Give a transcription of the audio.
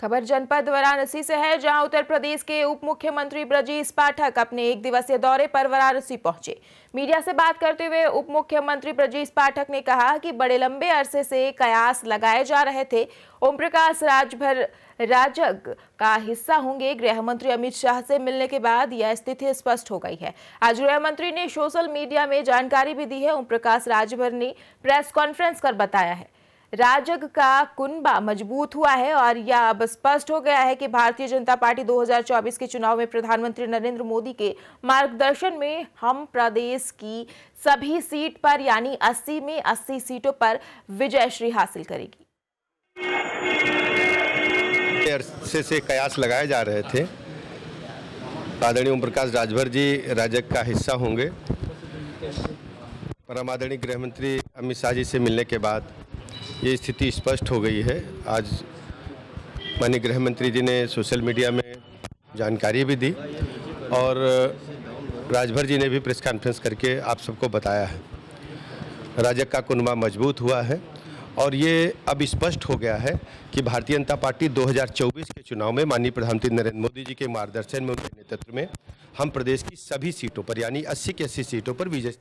खबर जनपद वाराणसी से है, जहाँ उत्तर प्रदेश के उप मुख्यमंत्री ब्रजेश पाठक अपने एक दिवसीय दौरे पर वाराणसी पहुँचे। मीडिया से बात करते हुए उप मुख्यमंत्री ब्रजेश पाठक ने कहा कि बड़े लंबे अरसे से कयास लगाए जा रहे थे। ओम प्रकाश राजभर, राजग का हिस्सा होंगे। गृह मंत्री अमित शाह से मिलने के बाद यह स्थिति स्पष्ट हो गई है। आज गृह मंत्री ने सोशल मीडिया में जानकारी भी दी है। ओम प्रकाश राजभर ने प्रेस कॉन्फ्रेंस कर बताया है। राजग का कुनबा मज़बूत हुआ है और यह अब स्पष्ट हो गया है कि भारतीय जनता पार्टी 2024 के चुनाव में प्रधानमंत्री नरेंद्र मोदी के मार्गदर्शन में हम प्रदेश की सभी सीट पर, यानी 80 में 80 सीटों पर विजय श्री हासिल करेगी। अरसे से कयास लगाए जा रहे थे। आदरणीय ओम प्रकाश राजभर जी, राजग का हिस्सा होंगे। परम आदरणीय गृह मंत्री अमित शाह जी से मिलने के बाद ये स्थिति स्पष्ट हो गई है। आज माननीय गृह मंत्री जी ने सोशल मीडिया में जानकारी भी दी और राजभर जी ने भी प्रेस कॉन्फ्रेंस करके आप सबको बताया है। राजग का कुनबा मज़बूत हुआ है और ये अब स्पष्ट हो गया है कि भारतीय जनता पार्टी 2024 के चुनाव में माननीय प्रधानमंत्री नरेंद्र मोदी जी के मार्गदर्शन में उनके नेतृत्व में हम प्रदेश की सभी सीटों पर, यानी 80 के 80 सीटों पर विजय